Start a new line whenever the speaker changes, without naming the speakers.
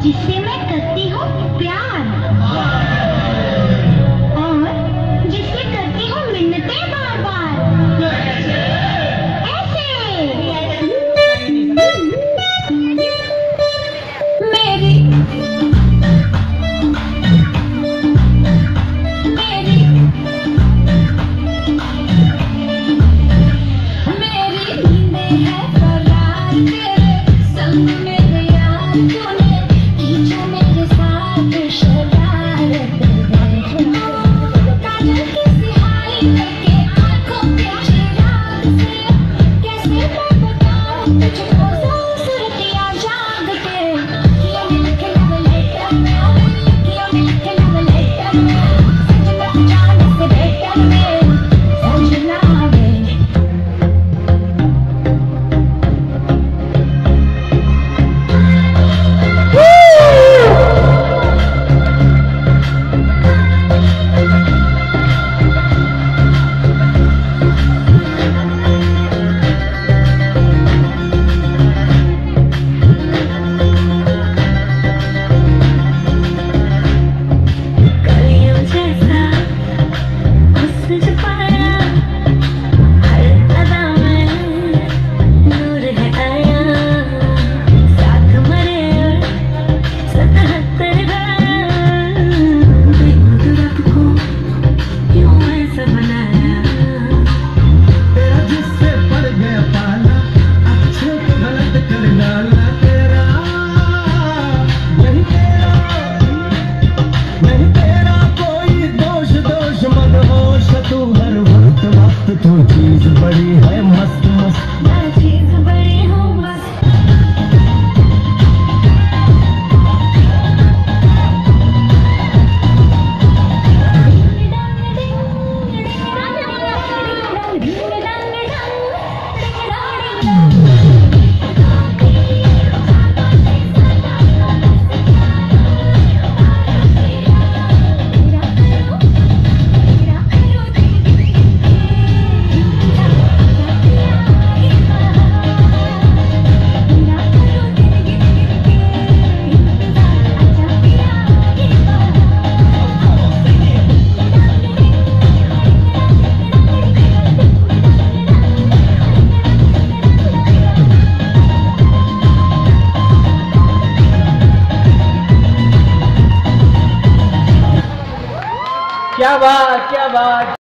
difícil. क्या बात क्या बात।